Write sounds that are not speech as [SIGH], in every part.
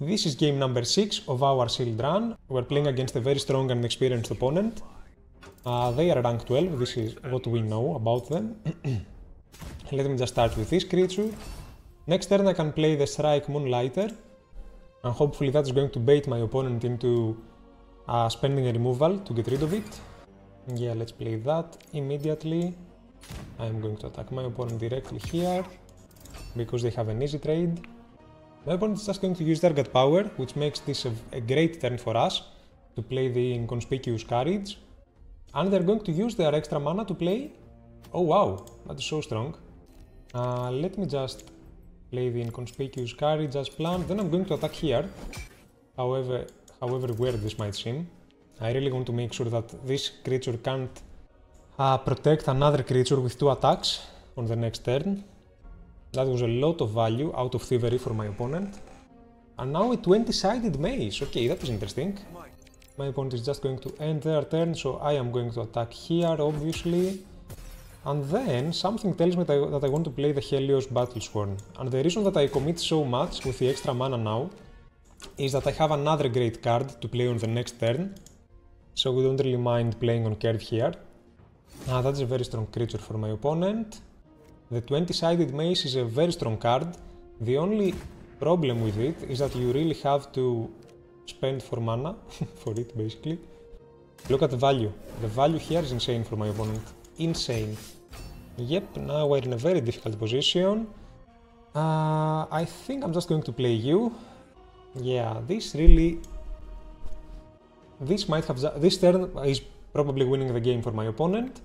This is game number 6 of our Sealed run. We're playing against a very strong and experienced opponent. Uh, they are rank 12, this is what we know about them. [CLEARS THROAT] Let me just start with this creature. Next turn I can play the Strike Moonlighter. And hopefully that's going to bait my opponent into uh, spending a removal to get rid of it. Yeah, let's play that immediately. I'm going to attack my opponent directly here because they have an easy trade. My opponent is just going to use their God Power, which makes this a, great turn for us to play the Inconspicuous Courage. And they're going to use their extra mana to play... Oh wow, that is so strong. Uh, let me just play the Inconspicuous Courage as planned, then I'm going to attack here. However, however weird this might seem. I really want to make sure that this creature can't uh, protect another creature with two attacks on the next turn. That was a lot of value out of Thievery for my opponent. And now a 20-sided mace. Okay, that is interesting. My opponent is just going to end their turn, so I am going to attack here, obviously. And then something tells me that I, that I want to play the Helios Battle Sworn. And the reason that I commit so much with the extra mana now is that I have another great card to play on the next turn. So we don't really mind playing on curve here. Ah, that's a very strong creature for my opponent. The 20-sided mace is a very strong card. The only problem with it is that you really have to spend for mana [LAUGHS] for it basically. Look at the value. The value here is insane for my opponent. Insane. Yep, now we're in a very difficult position. Uh, I think I'm just going to play you. Yeah, this really... This might have... This turn is probably winning the game for my opponent.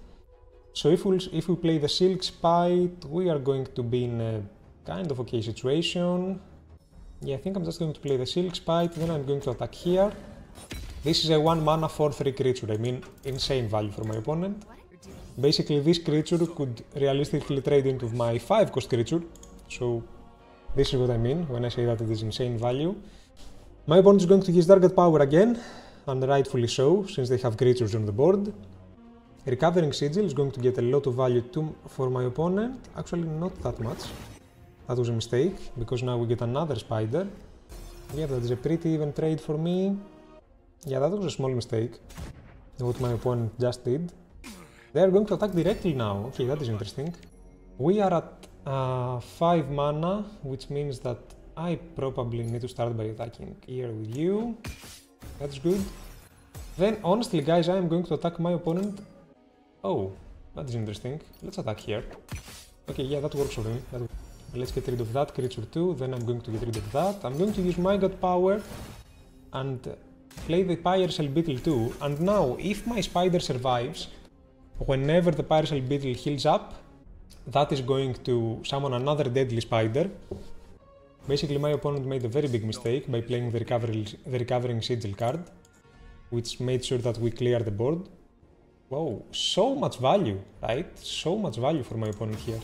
So if we, if we play the Silk Spite, we are going to be in a kind of okay situation. Yeah, I think I'm just going to play the Silk Spite, then I'm going to attack here. This is a 1 mana 4-3 creature, I mean insane value for my opponent. Basically this creature could realistically trade into my 5 cost creature, so this is what I mean when I say that it is insane value. My opponent is going to use Target Power again, and rightfully so, since they have creatures on the board. Recovering Sigil is going to get a lot of value too for my opponent. Actually, not that much. That was a mistake, because now we get another spider. Yeah, that is a pretty even trade for me. Yeah, that was a small mistake. What my opponent just did. They are going to attack directly now. Okay, that is interesting. We are at uh, 5 mana, which means that I probably need to start by attacking here with you. That's good. Then, honestly, guys, I am going to attack my opponent Oh, that is interesting. Let's attack here. Okay, yeah, that works for me. That... Let's get rid of that creature too, then I'm going to get rid of that. I'm going to use my god power and play the Pyrecell Beetle too. And now, if my spider survives, whenever the Pyrecell Beetle heals up, that is going to summon another deadly spider. Basically, my opponent made a very big mistake by playing the, recovery, the Recovering Sigil card, which made sure that we clear the board. Whoa, so much value, right? So much value for my opponent here.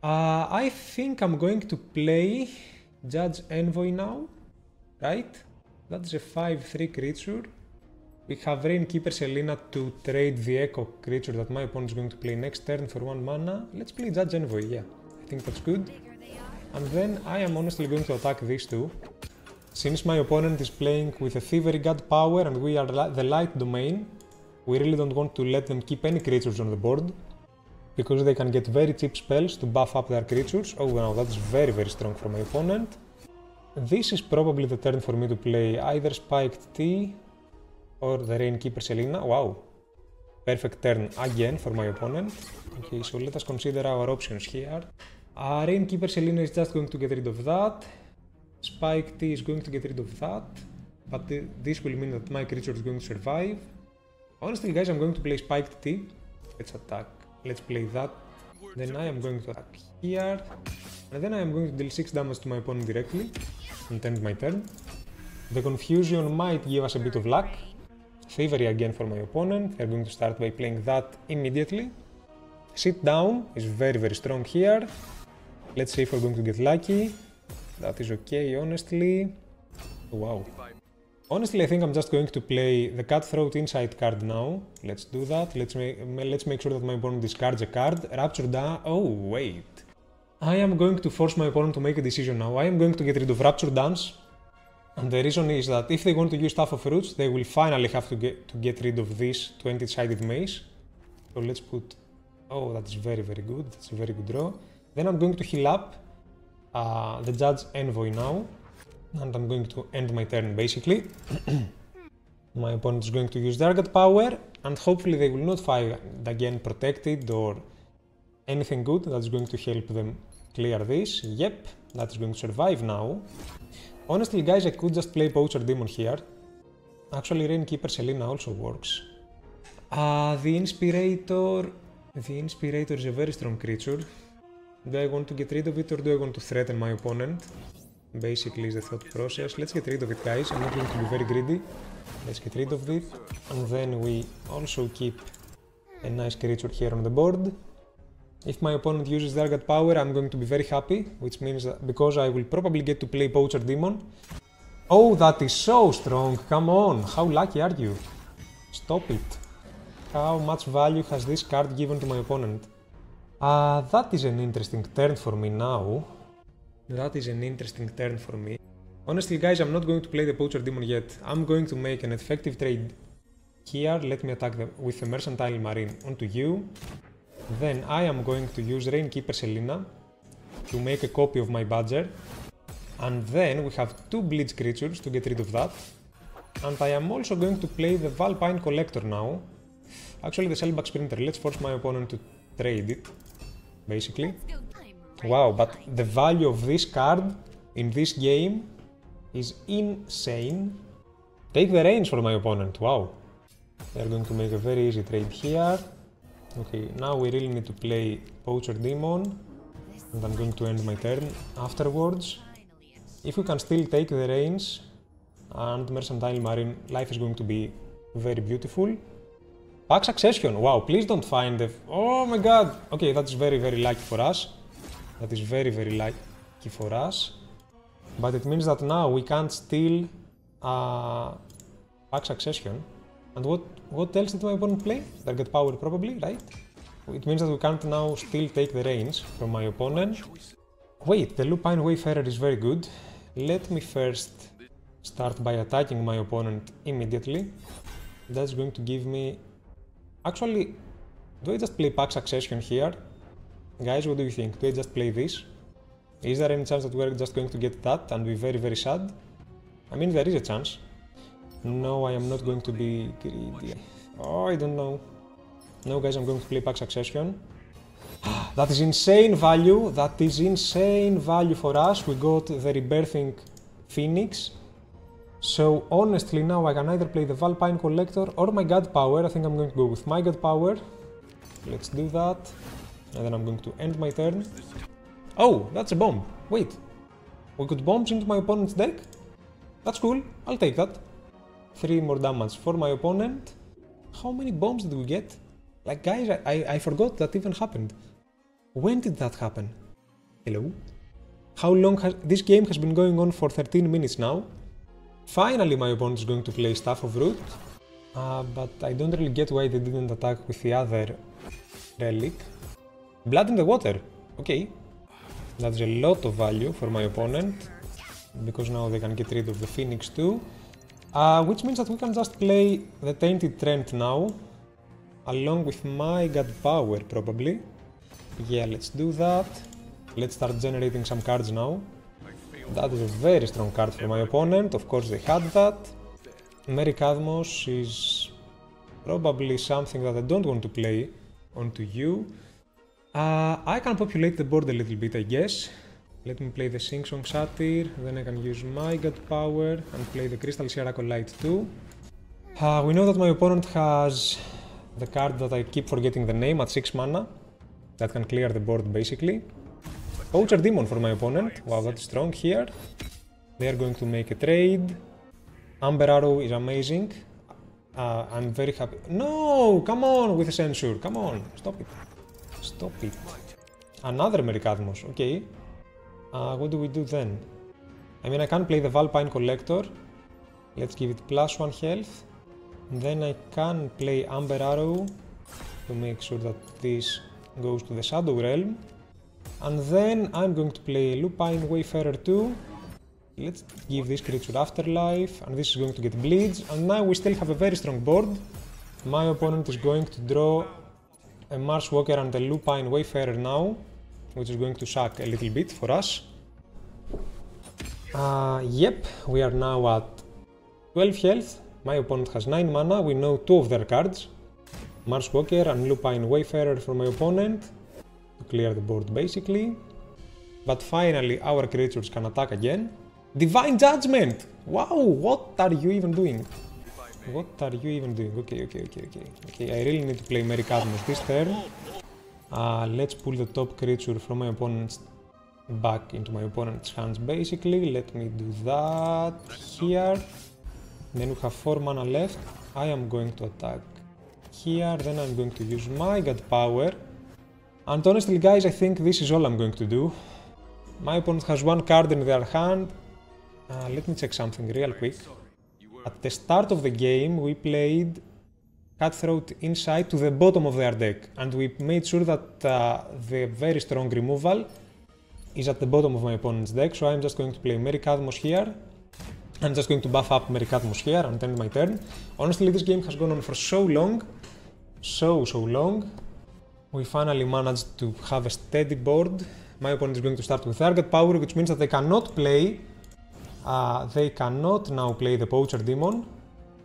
Uh, I think I'm going to play Judge Envoy now, right? That's a 5-3 creature. We have Rainkeeper Selena to trade the Echo creature that my opponent is going to play next turn for 1 mana. Let's play Judge Envoy, yeah. I think that's good. And then I am honestly going to attack these two. Since my opponent is playing with a Thievery God power and we are the light domain, we really don't want to let them keep any creatures on the board because they can get very cheap spells to buff up their creatures. Oh wow, that's very very strong for my opponent. This is probably the turn for me to play either Spiked Tea or the Rainkeeper Selena. Wow, perfect turn again for my opponent. Okay, so let us consider our options here. Uh, Rainkeeper Selena is just going to get rid of that. Spike Tea is going to get rid of that. But th this will mean that my creature is going to survive. Honestly, guys, I'm going to play Spiked Tea. Let's attack. Let's play that. Then I am going to attack here. And then I am going to deal 6 damage to my opponent directly. And end my turn. The confusion might give us a bit of luck. Thievery again for my opponent. They're going to start by playing that immediately. Sit down is very, very strong here. Let's see if we're going to get lucky. That is okay, honestly. Wow. Honestly, I think I'm just going to play the Cutthroat Inside card now. Let's do that. Let's make, let's make sure that my opponent discards a card. Rapture down. Oh, wait. I am going to force my opponent to make a decision now. I am going to get rid of Rapture Dance. And the reason is that if they want to use Staff of Roots, they will finally have to get, to get rid of this 20-sided mace. So let's put... Oh, that's very, very good. That's a very good draw. Then I'm going to heal up uh, the Judge Envoy now. And I'm going to end my turn, basically. [CLEARS THROAT] my opponent is going to use Dargot Power. And hopefully they will not fight again protected or anything good that's going to help them clear this. Yep, that is going to survive now. Honestly, guys, I could just play Poacher Demon here. Actually, Rainkeeper Selena also works. Uh, the Inspirator... The Inspirator is a very strong creature. Do I want to get rid of it or do I want to threaten my opponent? Basically is the thought process. Let's get rid of it, guys. I'm not going to be very greedy. Let's get rid of it. And then we also keep a nice creature here on the board. If my opponent uses Dargot Power, I'm going to be very happy, which means that because I will probably get to play Poacher Demon. Oh, that is so strong! Come on! How lucky are you? Stop it. How much value has this card given to my opponent? Ah, uh, that is an interesting turn for me now. That is an interesting turn for me. Honestly, guys, I'm not going to play the Poacher Demon yet. I'm going to make an effective trade here. Let me attack them with the Mercantile Marine onto you. Then I am going to use Rainkeeper Selena to make a copy of my Badger. And then we have two Bleach creatures to get rid of that. And I am also going to play the Valpine Collector now. Actually the Shellback Sprinter, let's force my opponent to trade it, basically. Wow, but the value of this card in this game is insane. Take the reins for my opponent, wow. They're going to make a very easy trade here. Okay, now we really need to play Poacher Demon. And I'm going to end my turn afterwards. If we can still take the reins and Mercantile Marine, life is going to be very beautiful. Pack Succession, wow, please don't find the... Oh my god! Okay, that's very, very lucky for us. That is very, very lucky for us. But it means that now we can't steal uh, Pack Succession. And what, what else did my opponent play? Target power probably, right? It means that we can't now still take the reins from my opponent. Wait, the Lupine Wayfarer is very good. Let me first start by attacking my opponent immediately. That's going to give me... Actually, do I just play Pack Succession here? Guys, what do you think? Do I just play this? Is there any chance that we're just going to get that and be very very sad? I mean, there is a chance. No, I am not going to be greedy. Oh, I don't know. No, guys, I'm going to play Pack Succession. [GASPS] that is insane value. That is insane value for us. We got the Rebirthing Phoenix. So, honestly, now I can either play the Valpine Collector or my God Power. I think I'm going to go with my God Power. Let's do that. And then I'm going to end my turn. Oh, that's a bomb. Wait. We could bombs into my opponent's deck? That's cool. I'll take that. 3 more damage for my opponent. How many bombs did we get? Like guys, I, I forgot that even happened. When did that happen? Hello? How long has... This game has been going on for 13 minutes now. Finally my opponent is going to play Staff of Root. Uh, but I don't really get why they didn't attack with the other relic. Blood in the water. Okay. That's a lot of value for my opponent. Because now they can get rid of the Phoenix too. Uh, which means that we can just play the Tainted Treant now, along with my God Power probably. Yeah, let's do that. Let's start generating some cards now. That is a very strong card for my opponent, of course they had that. Merikadmos is probably something that I don't want to play onto you. Uh, I can populate the board a little bit, I guess. Let me play the Sing Song Satyr, then I can use my God Power and play the Crystal Sierra Acolyte too. Uh, we know that my opponent has the card that I keep forgetting the name at 6 mana, that can clear the board basically. Poacher Demon for my opponent, wow that's strong here. They are going to make a trade. Amber Arrow is amazing. Uh, I'm very happy. No, come on with the censure, come on, stop it. Stop it. Another Merikadmos, okay. Uh, what do we do then? I mean, I can play the Valpine Collector. Let's give it plus one health. Then I can play Amber Arrow to make sure that this goes to the Shadow Realm. And then I'm going to play Lupine Wayfarer too. let's give this creature afterlife, and this is going to get bleeds, and now we still have a very strong board. My opponent is going to draw a Mars Walker and a Lupine Wayfarer now, which is going to suck a little bit for us. Uh, yep, we are now at 12 health. My opponent has 9 mana, we know 2 of their cards. Mars Walker and Lupine Wayfarer for my opponent to clear the board basically. But finally our creatures can attack again. Divine Judgment! Wow, what are you even doing? What are you even doing? Okay, okay, okay, okay. Okay, I really need to play Mericadmus this turn. Uh, let's pull the top creature from my opponent's back into my opponent's hands basically. Let me do that here. Then we have 4 mana left. I am going to attack here, then I'm going to use my God Power. And honestly guys, I think this is all I'm going to do. My opponent has one card in their hand. Uh, let me check something real quick. At the start of the game, we played Cutthroat Inside to the bottom of their deck, and we made sure that uh, the very strong removal is at the bottom of my opponent's deck, so I'm just going to play Mericadmus here. I'm just going to buff up Mericadmus here and end my turn. Honestly, this game has gone on for so long, so, so long. We finally managed to have a steady board. My opponent is going to start with target power, which means that they cannot play uh, they cannot now play the Poacher Demon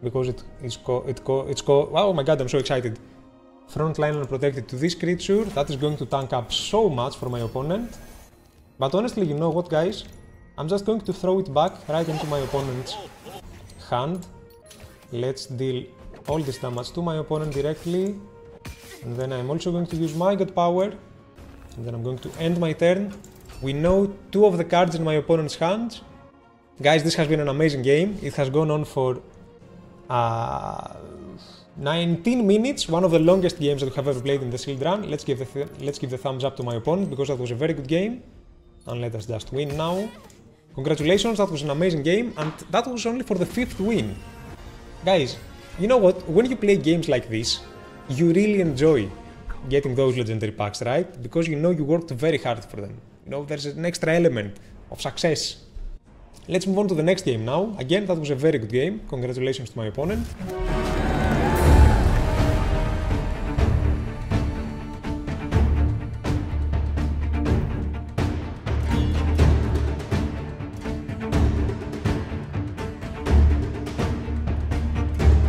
because it is co it co it's co oh my god I'm so excited. Frontline unprotected to this creature, that is going to tank up so much for my opponent. But honestly, you know what guys? I'm just going to throw it back right into my opponent's hand. Let's deal all this damage to my opponent directly. And then I'm also going to use my God Power. And then I'm going to end my turn. We know two of the cards in my opponent's hands. Guys, this has been an amazing game. It has gone on for uh, 19 minutes, one of the longest games that we have ever played in the Sealed Run. Let's give the th let's give the thumbs up to my opponent because that was a very good game. And let us just win now. Congratulations, that was an amazing game, and that was only for the fifth win. Guys, you know what? When you play games like this, you really enjoy getting those legendary packs, right? Because you know you worked very hard for them. You know, there's an extra element of success Let's move on to the next game now. Again, that was a very good game. Congratulations to my opponent.